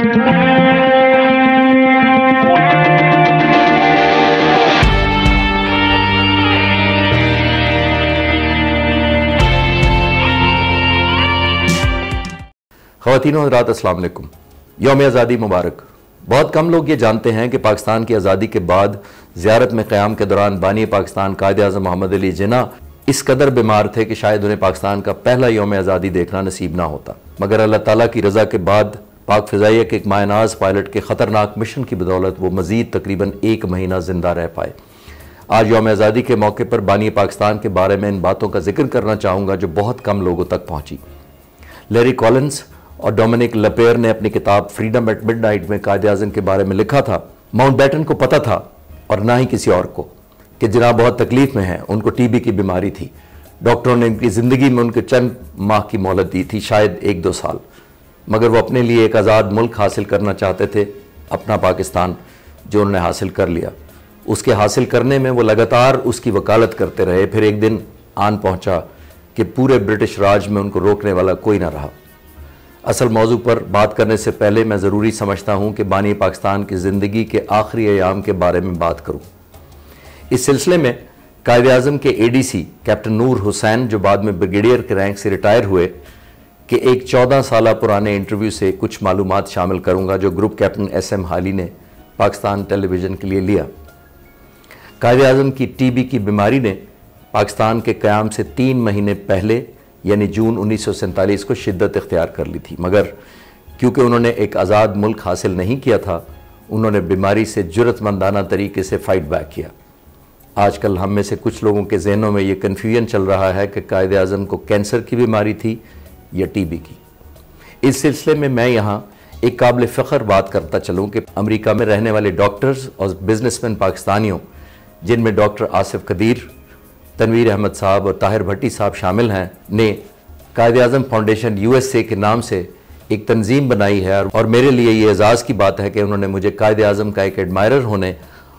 ख़वान हजरात असलम योम आज़ादी मुबारक। बहुत कम लोग ये जानते हैं कि पाकिस्तान की आज़ादी के बाद ज़्यारत में क़्याम के दौरान बानी पाकिस्तान कायद अजम मोहम्मद अली जिना इस कदर बीमार थे कि शायद उन्हें पाकिस्तान का पहला योम आज़ादी देखना नसीब ना होता। मगर अल्लाह ताला की रज़ा के बाद पाक फ़िज़ाइया के एक मायनाज पायलट के ख़तरनाक मिशन की बदौलत वो मज़ीद तकरीबन एक महीना ज़िंदा रह पाए। आज योम आज़ादी के मौके पर बानी पाकिस्तान के बारे में इन बातों का ज़िक्र करना चाहूँगा जो बहुत कम लोगों तक पहुँची। लेरी कॉलिन्स और डोमिनिक लपेयर ने अपनी किताब फ्रीडम एट मिड नाइट में कायद अजम के बारे में लिखा था। माउंट बैटन को पता था और ना ही किसी और को कि जनाब बहुत तकलीफ़ में हैं, उनको टीबी की बीमारी थी। डॉक्टरों ने उनकी ज़िंदगी में उनके चंद माह की मोहलत दी थी, शायद एक दो साल। मगर वो अपने लिए एक आज़ाद मुल्क हासिल करना चाहते थे, अपना पाकिस्तान जो उन्होंने हासिल कर लिया। उसके हासिल करने में वो लगातार उसकी वकालत करते रहे। फिर एक दिन आन पहुँचा कि पूरे ब्रिटिश राज में उनको रोकने वाला कोई ना रहा। असल मौजू पर बात करने से पहले मैं ज़रूरी समझता हूँ कि बानी पाकिस्तान की ज़िंदगी के आखिरी अयाम के बारे में बात करूँ। इस सिलसिले में कायद अजम के A D C captain Noor Hussain, जो बाद में ब्रिगेडियर के रैंक से रिटायर हुए कि एक चौदह साल पुराने इंटरव्यू से कुछ मालूम शामिल करूँगा जो ग्रुप कैप्टन एस एम हाली ने पाकिस्तान टेलीविज़न के लिए लिया। कायद अजम की टी बी की बीमारी ने पाकिस्तान के क़्याम से तीन महीने पहले, यानी जून उन्नीस को शिद्दत इख्तियार कर ली थी। मगर क्योंकि उन्होंने एक आज़ाद मुल्क हासिल नहीं किया था, उन्होंने बीमारी से जरूरतमंदाना तरीके से फ़ाइट बैक किया। आजकल हम में से कुछ लोगों के जहनों में ये कन्फ्यूज़न चल रहा है कि कायद अज़म को कैंसर की बीमारी थी या टीबी की। इस सिलसिले में मैं यहाँ एक काबिल फ़ख्र बात करता चलूँ कि अमेरिका में रहने वाले डॉक्टर्स और बिजनेसमैन पाकिस्तानियों, जिनमें डॉक्टर आसिफ कदीर, तनवीर अहमद साहब और ताहिर भट्टी साहब शामिल हैं, ने कायद अजम फाउंडेशन यूएसए के नाम से एक तंजीम बनाई है और मेरे लिए ये एजाज़ की बात है कि उन्होंने मुझे कायद अजम का एक एडमायर होने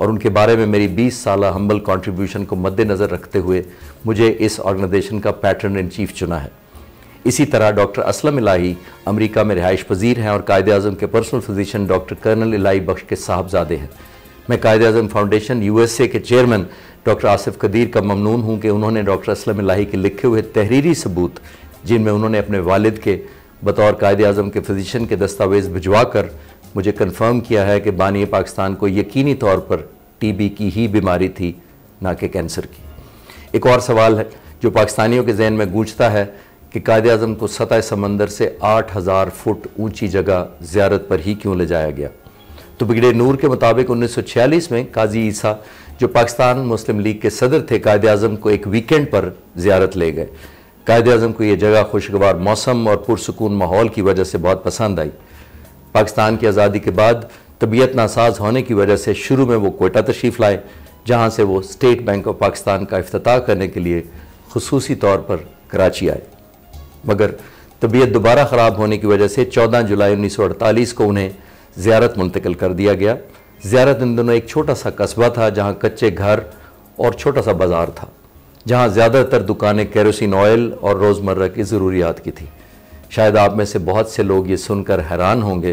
और उनके बारे में मेरी 20 साल हम्बल कंट्रीब्यूशन को मद्देनज़र रखते हुए मुझे इस ऑर्गेनाइजेशन का पैटर्न इन चीफ चुना है। इसी तरह डॉक्टर असलम इलाही अमेरिका में रिहाइश पजीर हैं और कायद अजम के personal physician doctor colonel Ilahi Bakhsh के साहबजादे हैं। मैं कायद अजम फाउंडेशन यूएसए के चेयरमैन डॉक्टर आसिफ कदीर का ममनून हूँ कि उन्होंने डॉक्टर असलम लाही के लिखे हुए तहरीरी सबूत, जिनमें उन्होंने अपने वालिद के बतौर कायद अज़म के फिजिशन के दस्तावेज़ भिजवा कर मुझे कन्फर्म किया है कि बानी पाकिस्तान को यकीनी तौर पर टी बी की ही बीमारी थी, ना कि कैंसर की। एक और सवाल है, जो पाकिस्तानियों के जहन में गूंजता है कि कायद अज़म को सतह समंदर से आठ हज़ार फुट ऊँची जगह ज़्यारत पर ही क्यों ले जाया गया? तो बिगड़े नूर के मुताबिक उन्नीस सौ छियालीस में काजी ईसा, जो पाकिस्तान मुस्लिम लीग के सदर थे कायद अजम को एक वीकेंड पर जियारत ले गए। कायद अजम को यह जगह खुशगवार मौसम और पुरसकून माहौल की वजह से बहुत पसंद आई। पाकिस्तान की आज़ादी के बाद तबीयत नासाज होने की वजह से शुरू में वो कोयटा तशरीफ़ लाए, जहाँ से वो स्टेट बैंक ऑफ़ पाकिस्तान का अफ्ताह करने के लिए खसूसी तौर पर कराची आए। मगर तबीयत दोबारा ख़राब होने की वजह से 14 जुलाई 1948 को उन्हें ज़्यारत मुंतकिल कर दिया गया। ज़्यारत इन दोनों एक छोटा सा कस्बा था, जहाँ कच्चे घर और छोटा सा बाज़ार था, जहाँ ज़्यादातर दुकानें केरोसिन ऑयल और रोज़मर्रा की ज़रूरियात की थी। शायद आप में से बहुत से लोग ये सुनकर हैरान होंगे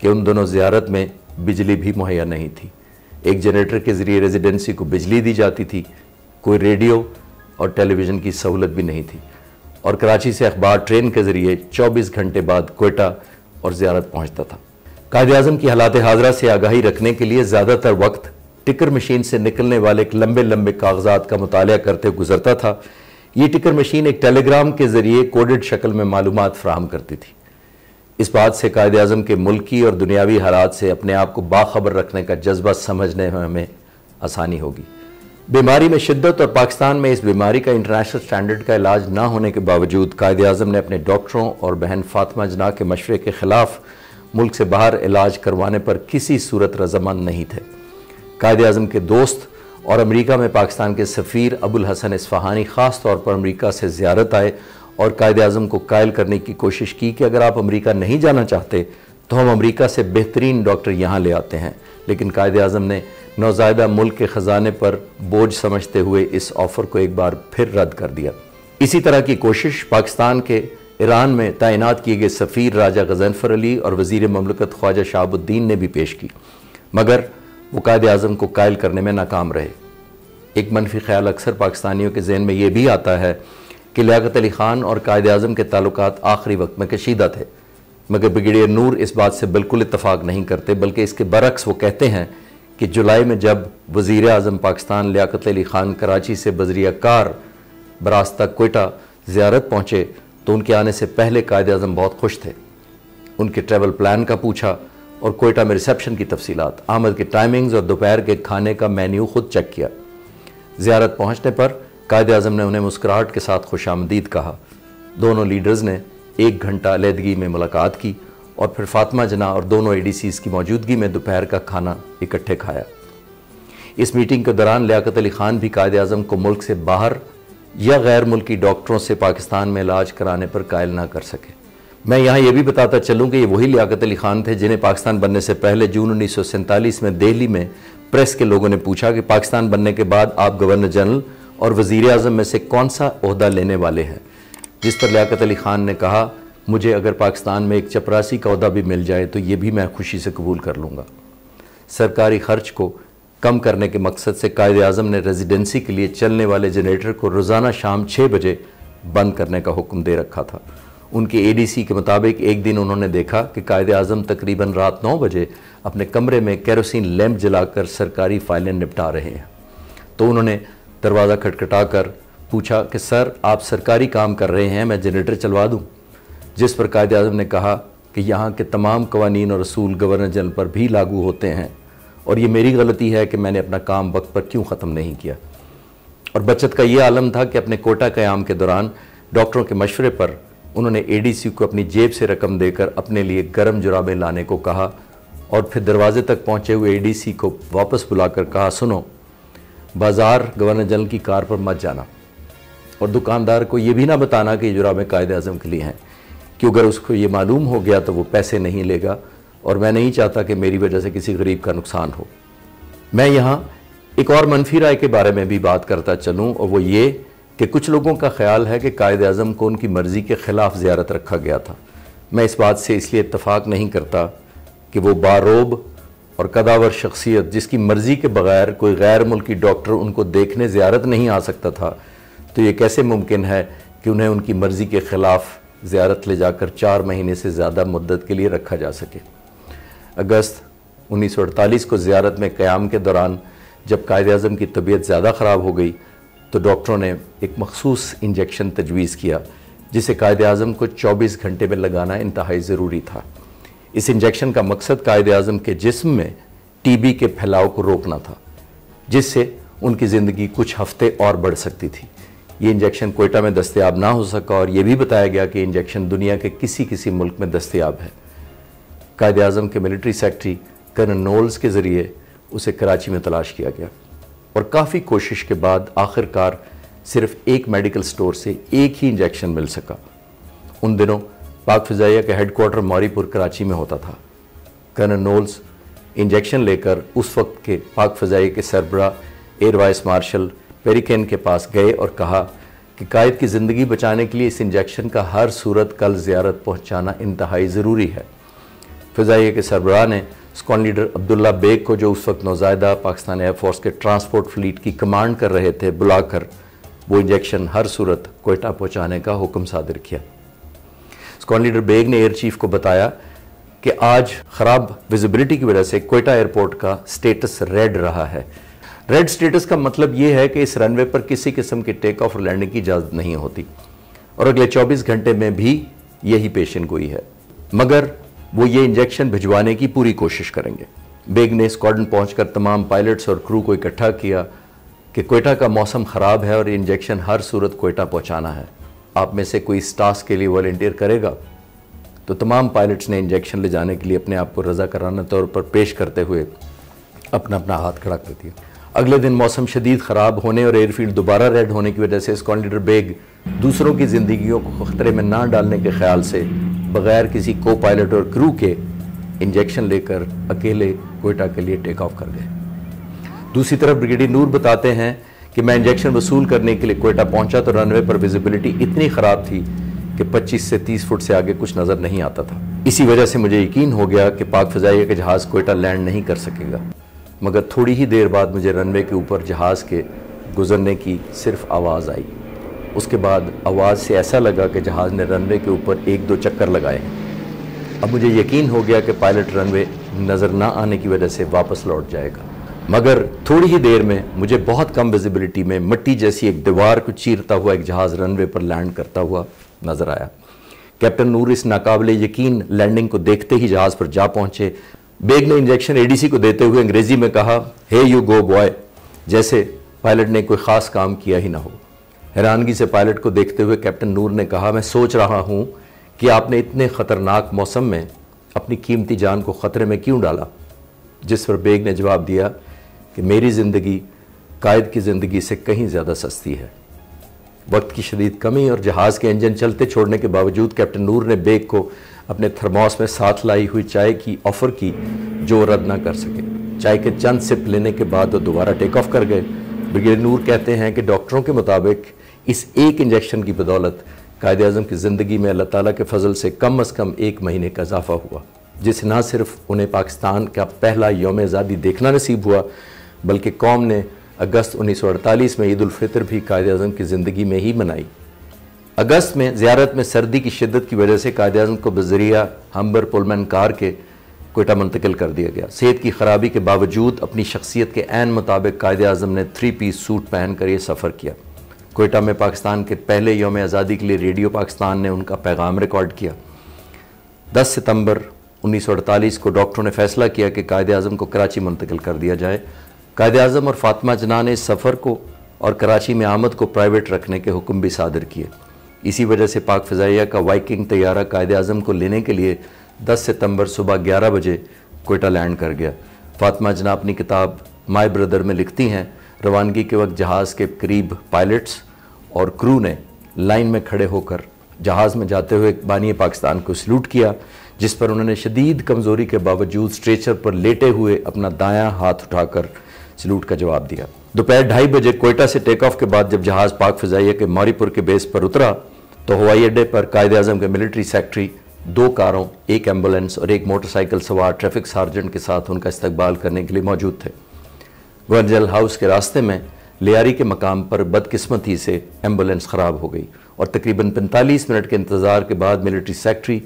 कि उन दोनों ज़्यारत में बिजली भी मुहैया नहीं थी। एक जनरेटर के ज़रिए रेजिडेंसी को बिजली दी जाती थी, कोई रेडियो और टेलीविज़न की सहूलत भी नहीं थी। और कराची से अखबार ट्रेन के ज़रिए 24 घंटे बाद कोयटा और ज़्यारत पहुँचता था। कायद अजम की हालात हाजरा से आगाही रखने के लिए ज़्यादातर वक्त टिकर मशीन से निकलने वाले एक लंबे लंबे कागजात का मुताल करते गुजरता था। ये टिकर मशीन एक टेलीग्राम के ज़रिए कोडेड शक्ल में मालूम फ्राहम करती थी। इस बात से कायद अजम के मुल्की और दुनियावी हालात से अपने आप को बाखबर रखने का जज्बा समझने में हमें आसानी होगी। बीमारी में शिद्दत और पाकिस्तान में इस बीमारी का इंटरनेशनल स्टैंडर्ड का इलाज ना होने के बावजूद कायद अजम ने अपने डॉक्टरों और बहन फातमा जना के मशवरे के ख़िलाफ़ मुल्क से बाहर इलाज करवाने पर किसी सूरत रजामंद नहीं थे। कायद अजम के दोस्त और अमरीका में पाकिस्तान के सफ़ीर अबुल हसन इसफ़ानी ख़ास तौर पर अमरीका से ज़्यारत आए और कायद अजम को कायल करने की कोशिश की कि अगर आप अमरीका नहीं जाना चाहते तो हम अमरीका से बेहतरीन डॉक्टर यहाँ ले आते हैं। लेकिन कायद अजम ने नौजायदा मुल्क के ख़जाने पर बोझ समझते हुए इस ऑफ़र को एक बार फिर रद्द कर दिया। इसी तरह की कोशिश पाकिस्तान के ईरान में तैनात किए गए सफ़ीर राजा गजनफर अली और वज़ीर ममलकत ख्वाजा शाहबुद्दीन ने भी पेश की। मगर वो कायद अज़म को कायल करने में नाकाम रहे। एक मनफी ख्याल अक्सर पाकिस्तानियों के जहन में यह भी आता है कि लियात अली ख़ान और कायद अज़म के ताल्लुक आखिरी वक्त में कशीदा थे। मगर ब्रिगेडियर नूर इस बात से बिल्कुल इतफाक़ नहीं करते, बल्कि इसके बरक्स वो कहते हैं कि जुलाई में जब वज़ी अजम पाकिस्तान लियाकत अली ख़ान कराची से बजरिया कार बरास्ता कोयटा ज़्यारत पहुँचे तो उनके आने से पहले कायद अजम बहुत खुश थे। उनके ट्रैवल प्लान का पूछा और कोयटा में रिसेप्शन की तफसीत आमद के टाइमिंग्स और दोपहर के खाने का मेन्यू खुद चेक किया। ज़्यारत पहुँचने पर कायद अजम ने उन्हें मुस्कुराहट के साथ खुश आमदीद कहा। दोनों लीडर्स ने एक घंटा अलहदगी में मुलाकात की और फिर फातिमा जना और दोनों ए की मौजूदगी में दोपहर का खाना इकट्ठे खाया। इस मीटिंग के दौरान लियाकत अली ख़ान भी कायद अजम को मुल्क से बाहर या गैर मुल्की डॉक्टरों से पाकिस्तान में इलाज कराने पर कायल ना कर सके। मैं यहाँ ये भी बताता चलूँ कि ये वही लियाकत अली ख़ान थे जिन्हें पाकिस्तान बनने से पहले जून उन्नीस में दिल्ली में प्रेस के लोगों ने पूछा कि पाकिस्तान बनने के बाद आप गवर्नर जनरल और वज़ी अजम में से कौन सा अहदा लेने वाले हैं? जिस पर लियाकत अली ख़ान ने कहा मुझे अगर पाकिस्तान में एक चपरासी का अहदा भी मिल जाए तो ये भी मैं खुशी से कबूल कर लूँगा। सरकारी खर्च को कम करने के मकसद से कायद अज़म ने रेजिडेंसी के लिए चलने वाले जनरेटर को रोज़ाना शाम छः बजे बंद करने का हुक्म दे रखा था। उनके एडीसी के मुताबिक एक दिन उन्होंने देखा कि कायद अज़म तकरीबन रात नौ बजे अपने कमरे में केरोसिन लैंप जलाकर सरकारी फाइलें निपटा रहे हैं। तो उन्होंने दरवाज़ा खटखटा कर पूछा कि, सर, आप सरकारी काम कर रहे हैं, मैं जनरेटर चलवा दूँ? जिस पर कायद अजम ने कहा कि यहाँ के तमाम कवानीन और रसूल गवर्नर जनरल पर भी लागू होते हैं और ये मेरी गलती है कि मैंने अपना काम वक्त पर क्यों ख़त्म नहीं किया। और बचत का ये आलम था कि अपने कोटा क़्याम के दौरान डॉक्टरों के मशवरे पर उन्होंने एडीसी को अपनी जेब से रकम देकर अपने लिए गर्म जुराबें लाने को कहा और फिर दरवाजे तक पहुँचे हुए एडीसी को वापस बुलाकर कहा, सुनो, बाज़ार गवर्नर जनरल की कार पर मत जाना और दुकानदार को ये भी ना बताना कि जुराबें कायद अज़म के लिए हैं। कि अगर उसको ये मालूम हो गया तो वो पैसे नहीं लेगा और मैं नहीं चाहता कि मेरी वजह से किसी गरीब का नुकसान हो। मैं यहाँ एक और मनफी राय के बारे में भी बात करता चलूँ और वो ये कि कुछ लोगों का ख्याल है कि कायद अज़म को उनकी मर्ज़ी के ख़िलाफ़ ज़्यारत रखा गया था। मैं इस बात से इसलिए इतफ़ाक़ नहीं करता कि वो बारोब और कदावर शख्सियत जिसकी मर्ज़ी के बगैर कोई गैर मुल्की डॉक्टर उनको देखने ज़्यारत नहीं आ सकता था तो ये कैसे मुमकिन है कि उन्हें उनकी मर्ज़ी के ख़िलाफ़ ज़्यारत ले जाकर चार महीने से ज़्यादा मुद्दत के लिए रखा जा सके। अगस्त उन्नीस सौ अड़तालीस को ज़्यारत में क़्याम के दौरान जब कायद अज़म की तबीयत ज़्यादा ख़राब हो गई तो डॉक्टरों ने एक मखसूस इंजेक्शन तजवीज़ किया, जिसे कायद अज़म को 24 घंटे में लगाना इंतहाई ज़रूरी था। इस इंजेक्शन का मकसद कायद अज़म के जिस्म में टीबी के फैलाव को रोकना था, जिससे उनकी ज़िंदगी कुछ हफ़्ते और बढ़ सकती थी। ये इंजेक्शन कोयटा में दस्तियाब ना हो सका और यह भी बताया गया कि इंजेक्शन दुनिया के किसी किसी मुल्क में दस्तियाब है। कायद अज़म के मिलिट्री सेक्रेटरी कर्नल नोल्स के ज़रिए उसे कराची में तलाश किया गया और काफ़ी कोशिश के बाद आखिरकार सिर्फ़ एक मेडिकल स्टोर से एक ही इंजेक्शन मिल सका। उन दिनों पाक फ़िज़ाइया का हेडकोार्टर मौरीपुर कराची में होता था। कर्नल नोल्स इंजेक्शन लेकर उस वक्त के पाक फ़िज़ाइया के सरबरा एयर वाइस मार्शल पेरिकेन के पास गए और कहा कि कायद की ज़िंदगी बचाने के लिए इस इंजेक्शन का हर सूरत कल ज़्यारत पहुँचाना इंतहाई ज़रूरी है। फ़िज़ाइया के सरबराह ने स्कॉन लीडर अब्दुल्ला बेग को, जो उस वक्त नौजायदा पाकिस्तान एयरफोर्स के ट्रांसपोर्ट फ्लीट की कमांड कर रहे थे, बुलाकर वो इंजेक्शन हर सूरत कोयटा पहुँचाने का हुक्म सादिर किया। स्कॉन लीडर बेग ने एयर चीफ को बताया कि आज ख़राब विजिबिलिटी की वजह से कोयटा एयरपोर्ट का स्टेटस रेड रहा है। रेड स्टेटस का मतलब ये है कि इस रनवे पर किसी किस्म के टेक ऑफ़ और लैंडिंग की इजाज़त नहीं होती। और अगले 24 घंटे में भी यही पेशन गोई है मगर वो ये इंजेक्शन भिजवाने की पूरी कोशिश करेंगे। बेग ने स्क्वाडन पहुंचकर तमाम पायलट्स और क्रू को इकट्ठा किया कि कोयटा का मौसम ख़राब है और इंजेक्शन हर सूरत कोयटा पहुंचाना है। आप में से कोई इस टास्क के लिए वॉल्टियर करेगा? तो तमाम पायलट्स ने इंजेक्शन ले जाने के लिए अपने आप को रजा कराना तौर पर पेश करते हुए अपना अपना हाथ खड़ा कर दिया। अगले दिन मौसम शदीद ख़राब होने और एयरफील्ड दोबारा रेड होने की वजह से स्कॉन्डीडर बेग दूसरों की ज़िंदगियों को ख़तरे में ना डालने के ख्याल से बग़ैर किसी को पायलट और क्रू के इंजेक्शन लेकर अकेले कोयटा के लिए टेक ऑफ़ कर गए। दूसरी तरफ़ ब्रिगेडियर नूर बताते हैं कि मैं इंजेक्शन वसूल करने के लिए कोयटा पहुँचा तो रनवे पर विजिबिलिटी इतनी ख़राब थी कि 25 से 30 फुट से आगे कुछ नज़र नहीं आता था। इसी वजह से मुझे यकीन हो गया कि पाक फ़जाइया का जहाज़ कोयटा लैंड नहीं कर सकेगा। मगर थोड़ी ही देर बाद मुझे रनवे के ऊपर जहाज़ के गुजरने की सिर्फ़ आवाज़ आई। उसके बाद आवाज़ से ऐसा लगा कि जहाज़ ने रनवे के ऊपर एक दो चक्कर लगाए अब मुझे यकीन हो गया कि पायलट रनवे नज़र ना आने की वजह से वापस लौट जाएगा। मगर थोड़ी ही देर में मुझे बहुत कम विजिबिलिटी में मिट्टी जैसी एक दीवार को चीरता हुआ एक जहाज़ रनवे पर लैंड करता हुआ नज़र आया। कैप्टन नूर इस नाकाबले यकीन लैंडिंग को देखते ही जहाज़ पर जा पहुँचे। बेग ने इंजेक्शन एडीसी को देते हुए अंग्रेज़ी में कहा, हे यू गो बॉय, जैसे पायलट ने कोई ख़ास काम किया ही ना हो। हैरानगी से पायलट को देखते हुए कैप्टन नूर ने कहा, मैं सोच रहा हूँ कि आपने इतने ख़तरनाक मौसम में अपनी कीमती जान को ख़तरे में क्यों डाला? जिस पर बेग ने जवाब दिया कि मेरी ज़िंदगी, कायद की ज़िंदगी से कहीं ज़्यादा सस्ती है। वक्त की शदीद कमी और जहाज़ के इंजन चलते छोड़ने के बावजूद कैप्टन नूर ने बेग को अपने थर्मोस में साथ लाई हुई चाय की ऑफ़र की जो रद्द ना कर सके। चाय के चंद सिप लेने के बाद वो दोबारा टेक ऑफ़ कर गए। ब्रिगेड नूर कहते हैं कि डॉक्टरों के मुताबिक इस एक इंजेक्शन की बदौलत कायद अजम की ज़िंदगी में अल्लाह ताला के फजल से कम अज़ कम एक महीने का इजाफा हुआ, जिससे ना सिर्फ़ उन्हें पाकिस्तान का पहला योम आज़ादी देखना नसीब हुआ, बल्कि कौम ने अगस्त 1948 में ईद फितर भी कायद अजम की ज़िंदगी में ही मनाई। अगस्त में, ज़्यारत में सर्दी की शिद्दत की वजह से कायद अजम को बजरिया, हम्बर, पुलमैन कार के कोयटा मुंतकिल कर दिया गया। सेहत की खराबी के बावजूद अपनी शख्सियत के एन मुताबिक कायद अजम ने थ्री पीस सूट पहन कर यह सफ़र किया। कोयटा में पाकिस्तान के पहले योम आज़ादी के लिए रेडियो पाकिस्तान ने उनका पैगाम रिकॉर्ड किया। 10 सितंबर 1948 को डॉक्टरों ने फैसला किया कि कायद अजम को कराची मुंतकिल कर दिया जाए। कायद अजम और फातमा जना ने इस सफ़र को और कराची में आमद को प्राइवेट रखने के हुक्म भी सादर किए। इसी वजह से पाक फ़जाइया का वाइकिंग तैयारा कायद अजम को लेने के लिए 10 सितंबर सुबह 11 बजे कोयटा लैंड कर गया। फातमा जना अपनी किताब माई ब्रदर में लिखती हैं। रवानगी के वक्त जहाज़ के करीब पायलट्स और क्रू ने लाइन में खड़े होकर जहाज़ में जाते हुए बानी पाकिस्तान को सल्यूट किया, जिस पर उन्होंने शदीद कमज़ोरी के बावजूद स्ट्रेचर पर लेटे हुए अपना दायां हाथ उठाकर सल्यूट का जवाब दिया। दोपहर ढाई बजे कोयटा से टेक ऑफ़ के बाद जब जहाज़ पाक फ़जाइया के मौरीपुर के बेस पर उतरा तो हवाई अड्डे पर कायद अजम के मिलिट्री सेक्रेटरी, दो कारों, एक एंबुलेंस और एक मोटरसाइकिल सवार ट्रैफ़िक सार्जेंट के साथ उनका इस्तकबाल करने के लिए मौजूद थे। गवर्नजल हाउस के रास्ते में लियारी के मकाम पर बदकिस्मती से एंबुलेंस ख़राब हो गई और तकरीबन 45 मिनट के इंतज़ार के बाद मिलिट्री सेक्रेटरी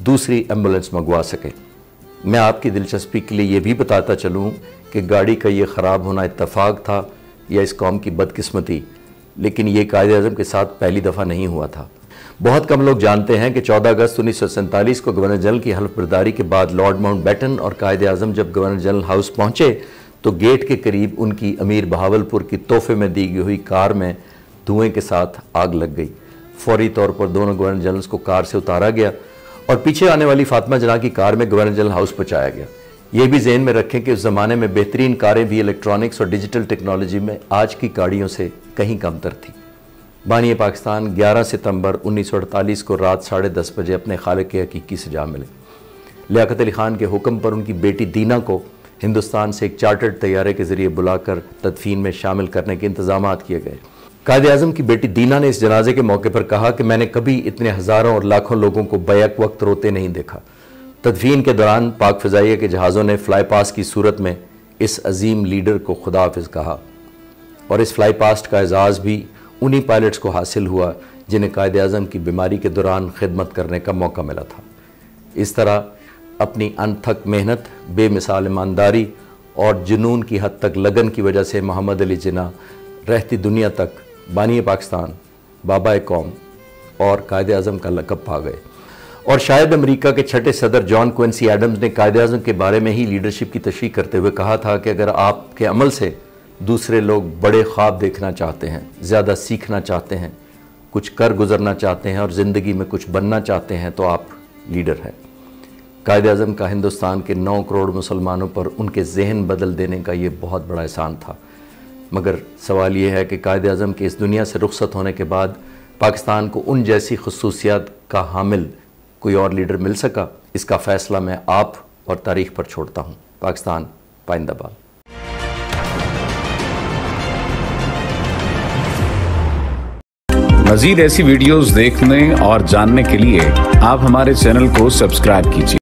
दूसरी एंबुलेंस मंगवा सके। मैं आपकी दिलचस्पी के लिए ये भी बताता चलूँ कि गाड़ी का ये ख़राब होना इतफाक़ था या इस कौम की बदकिस्मती, लेकिन ये कायद अजम के साथ पहली दफ़ा नहीं हुआ था। बहुत कम लोग जानते हैं कि 14 अगस्त उन्नीस सौ सैंतालीस को गवर्नर जनरल की हल्फ बर्दारी के बाद लॉर्ड माउंट बैटन और कायद अजम जब गवर्नर जनरल हाउस पहुँचे तो गेट के करीब उनकी अमीर बहावलपुर की तोहफे में दी गई हुई कार में धुएँ के साथ आग लग गई। फौरी तौर पर दोनों गवर्नर जनरल्स को कार से उतारा गया और पीछे आने वाली फातिमा जना की कार में गवर्नर जनरल हाउस पहुँचाया गया। ये भी जहन में रखें कि उस ज़माने में बेहतरीन कारें भी इलेक्ट्रॉनिक्स और डिजिटल टेक्नोलॉजी में आज की गाड़ियों से कहीं कमतर थी। बानी पाकिस्तान 11 सितंबर 1948 को रात साढ़े दस बजे अपने खाल के हकीकी से जा मिले। लियाकत अली ख़ान के हुक्म पर उनकी बेटी दीना को हिंदुस्तान से एक चार्टर्ड तैयारे के ज़रिए बुलाकर तदफीन में शामिल करने के इंतज़ाम किए गए। कायद अजम की बेटी दीना ने इस जनाजे के मौके पर कहा कि मैंने कभी इतने हज़ारों और लाखों लोगों को बैक वक्त रोते नहीं देखा। तदफीन के दौरान पाक फ़जाइया के जहाज़ों ने फ्लाई पास की सूरत में इस अजीम लीडर को खुदाफिज कहा। और इस फ्लाई पास्ट का एजाज़ भी उन्हीं पायलट्स को हासिल हुआ, जिन्हें कायद अजम की बीमारी के दौरान खिदमत करने का मौका मिला था। इस तरह, अपनी अनथक मेहनत, बेमिसाल ईमानदारी और जुनून की हद तक लगन की वजह से मोहम्मद अली जिना रहती दुनिया तक बानी पाकिस्तान, बाबा कौम और कायद अजम का लकब पा गए। और शायद अमेरिका के छठे सदर जॉन क्वेंसी एडम्स ने कायद अजम के बारे में ही लीडरशिप की तशरी करते हुए कहा था कि अगर आपके अमल से दूसरे लोग बड़े ख्वाब देखना चाहते हैं, ज़्यादा सीखना चाहते हैं, कुछ कर गुजरना चाहते हैं और ज़िंदगी में कुछ बनना चाहते हैं तो आप लीडर हैं। कायद अजम का हिंदुस्तान के नौ करोड़ मुसलमानों पर उनके जहन बदल देने का ये बहुत बड़ा एहसान था। मगर सवाल ये है कि कायद अजम के इस दुनिया से रुखसत होने के बाद पाकिस्तान को उन जैसी खसूसियात का हामिल कोई और लीडर मिल सका? इसका फ़ैसला मैं आप और तारीख पर छोड़ता हूँ। पाकिस्तान पाइंदाबाद मजीद ऐसी वीडियोस देखने और जानने के लिए आप हमारे चैनल को सब्सक्राइब कीजिए।